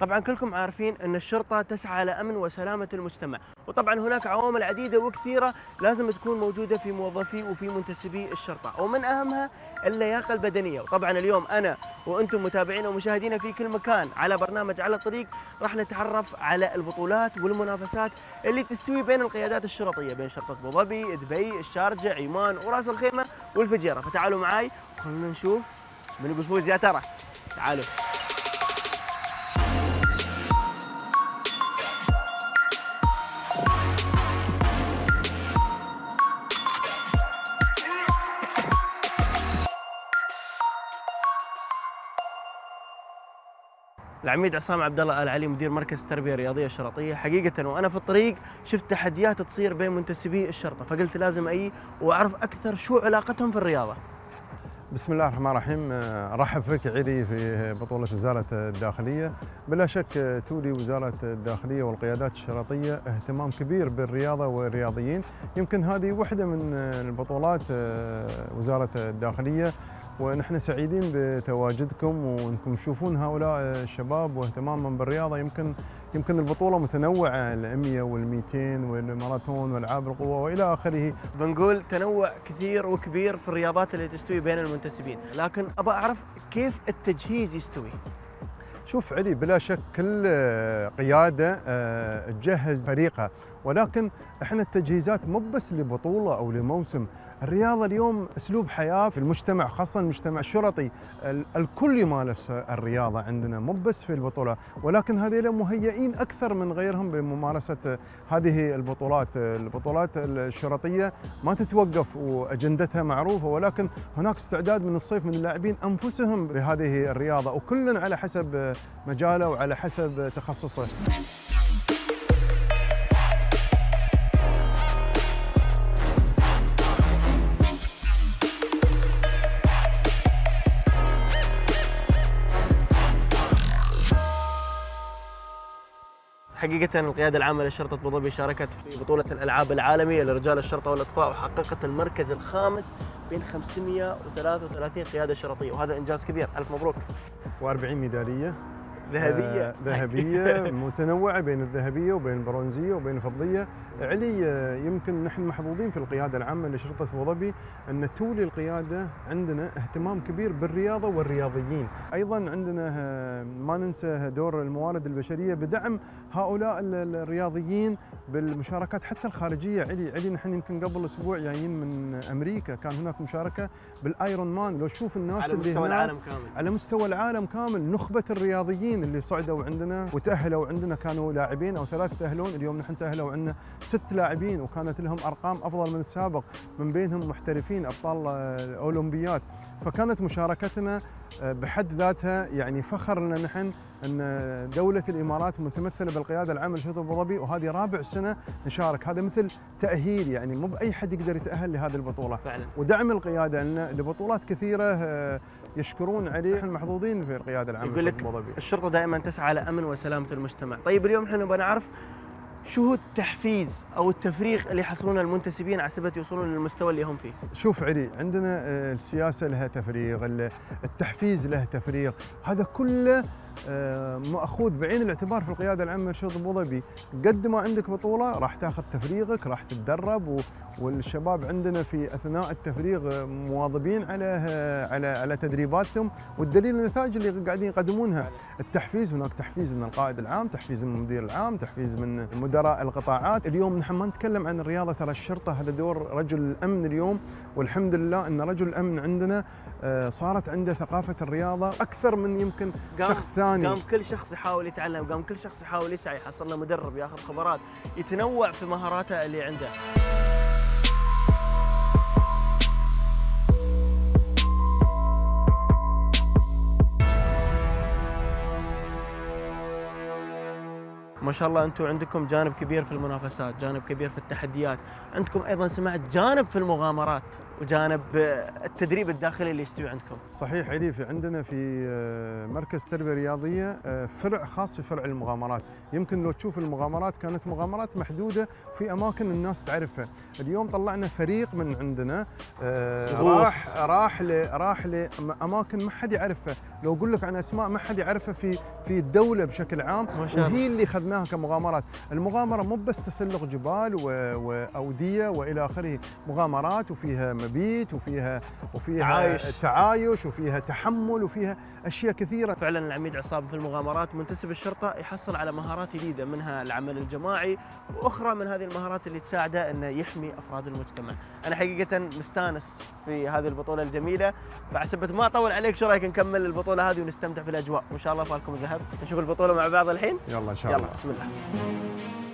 طبعا كلكم عارفين أن الشرطة تسعى لامن وسلامة المجتمع. وطبعا هناك عوامل عديدة وكثيرة لازم تكون موجودة في موظفي وفي منتسبي الشرطة. ومن أهمها اللياقة البدنية. وطبعا اليوم أنا وأنتم متابعينا ومشاهدينا في كل مكان على برنامج على الطريق راح نتعرف على البطولات والمنافسات اللي تستوي بين القيادات الشرطية بين شرطة أبو ظبي، دبي، الشارجة، عمان وراس الخيمة والفجيرة. فتعالوا معي خلونا نشوف من بيفوز يا ترى تعالوا. العميد عصام عبد الله ال علي مدير مركز التربيه الرياضيه الشرطيه حقيقة وأنا في الطريق شفت تحديات تصير بين منتسبي الشرطة فقلت لازم أجي وأعرف أكثر شو علاقتهم في الرياضة. بسم الله الرحمن الرحيم. أرحب فيك عيدي في بطولة وزارة الداخلية. بلا شك تولي وزارة الداخلية والقيادات الشرطيه اهتمام كبير بالرياضة والرياضيين. يمكن هذه واحدة من البطولات وزارة الداخلية. ونحن سعيدين بتواجدكم وانكم تشوفون هؤلاء الشباب واهتمامهم بالرياضة يمكن يمكن البطولة متنوعة ال 100 وال 200 والماراثون والعاب القوة وإلى آخره. بنقول تنوع كثير وكبير في الرياضات اللي تستوي بين المنتسبين، لكن ابى أعرف كيف التجهيز يستوي. شوف علي بلا شك كل قيادة تجهز فريقها ولكن إحنا التجهيزات مو بس لبطولة أو لموسم الرياضه اليوم أسلوب حياة في المجتمع خاصة المجتمع الشرطي. الكل يمارس الرياضة عندنا مو بس في البطولة. ولكن هذول مهيئين أكثر من غيرهم بممارسة هذه البطولات. البطولات الشرطية ما تتوقف وأجندتها معروفة ولكن هناك استعداد من الصيف من اللاعبين أنفسهم بهذه الرياضة وكل على حسب مجاله وعلى حسب تخصصه. حقيقة القيادة العامة لشرطة أبو ظبي شاركت في بطولة الألعاب العالمية لرجال الشرطة والإطفاء وحققت المركز الخامس بين 533 قيادة شرطية وهذا إنجاز كبير. ألف مبروك. و40 ميدالية. ذهبية. آه ذهبية متنوعة بين الذهبية وبين البرونزية وبين الفضية علي يمكن نحن محظوظين في القيادة العامة لشرطة أبو ظبي أن تولي القيادة عندنا اهتمام كبير بالرياضة والرياضيين. أيضا عندنا ما ننسى دور الموارد البشرية بدعم هؤلاء الرياضيين. بالمشاركات حتى الخارجية. علي علي نحن يمكن قبل أسبوع جايين من أمريكا كان هناك مشاركة بالآيرون مان. لو تشوف الناس على اللي مستوى العالم كامل. على مستوى العالم كامل نخبة الرياضيين اللي صعدوا عندنا وتأهلوا عندنا كانوا لاعبين أو ثلاث تأهلون. اليوم نحن تأهلوا عندنا ست لاعبين وكانت لهم أرقام أفضل من السابق. من بينهم محترفين أبطال الاولمبيات فكانت مشاركتنا بحد ذاتها يعني فخر لنا نحن أن دولة الإمارات متمثلة بالقيادة العامة لشرطة أبو ظبي وهذه رابع سنة نشارك. هذا مثل تأهيل يعني مو بأي حد يقدر يتأهل لهذه البطولة. فعلا. ودعم القيادة لنا لبطولات كثيرة يشكرون عليه. إحنا محظوظين في القيادة العامة يقول لك الشرطة دائما تسعى لأمن وسلامة المجتمع. طيب اليوم إحنا نبغى نعرف شو هو التحفيز أو التفريغ اللي يحصلونه المنتسبين على سبيل يوصلون للمستوى اللي هم فيه؟ شوف علي عندنا السياسة لها تفريغ، التحفيز له تفريغ، هذا كله مأخوذ بعين الاعتبار في القيادة العامة لشرطه أبو ظبي، قد ما عندك بطولة راح تاخذ تفريغك، راح تتدرب والشباب عندنا في أثناء التفريغ مواظبين على على على تدريباتهم والدليل النتائج اللي قاعدين يقدمونها، التحفيز هناك تحفيز من القائد العام، تحفيز من المدير العام، تحفيز من مدراء القطاعات، اليوم نحن ما نتكلم عن الرياضة ترى الشرطة هذا دور رجل الامن اليوم والحمد لله إن رجل الامن عندنا صارت عنده ثقافة الرياضة أكثر من يمكن شخص ثاني. قام كل شخص يحاول يتعلم قام كل شخص يحاول يسعى يحصل له مدرب ياخذ خبرات يتنوع في مهاراته اللي عنده. ما شاء الله أنتم عندكم جانب كبير في المنافسات، جانب كبير في التحديات، عندكم أيضا سمعت جانب في المغامرات، وجانب التدريب الداخلي اللي يستوي عندكم. صحيح علي في عندنا في آه، مركز تربية رياضية آه، فرع خاص في فرع المغامرات. يمكن لو تشوف المغامرات كانت مغامرات محدودة في أماكن الناس تعرفها. اليوم طلعنا فريق من عندنا آه،. راح راح راح لاماكن ما حد يعرفها. لو أقول لك عن أسماء ما حد يعرفها في في الدولة بشكل عام. وهي اللي اخذناها كمغامرات. المغامرة مو بس تسلق جبال واوديه وإلى آخره مغامرات وفيها مبيت وفيها وفيها تعايش. تعايش وفيها تحمل وفيها أشياء كثيرة. فعلا العميد عصام في المغامرات منتسب الشرطة يحصل على مهارات جديدة منها العمل الجماعي وأخرى من هذه المهارات اللي تساعده أنه يحمي أفراد المجتمع. أنا حقيقة مستانس في هذه البطولة الجميلة فحسبت ما أطول عليك شو رأيك نكمل البطولة هذه ونستمتع في الاجواء وإن شاء الله فالكم الذهب نشوف البطولة مع بعض الحين. يلا إن شاء يلا الله بسم الله.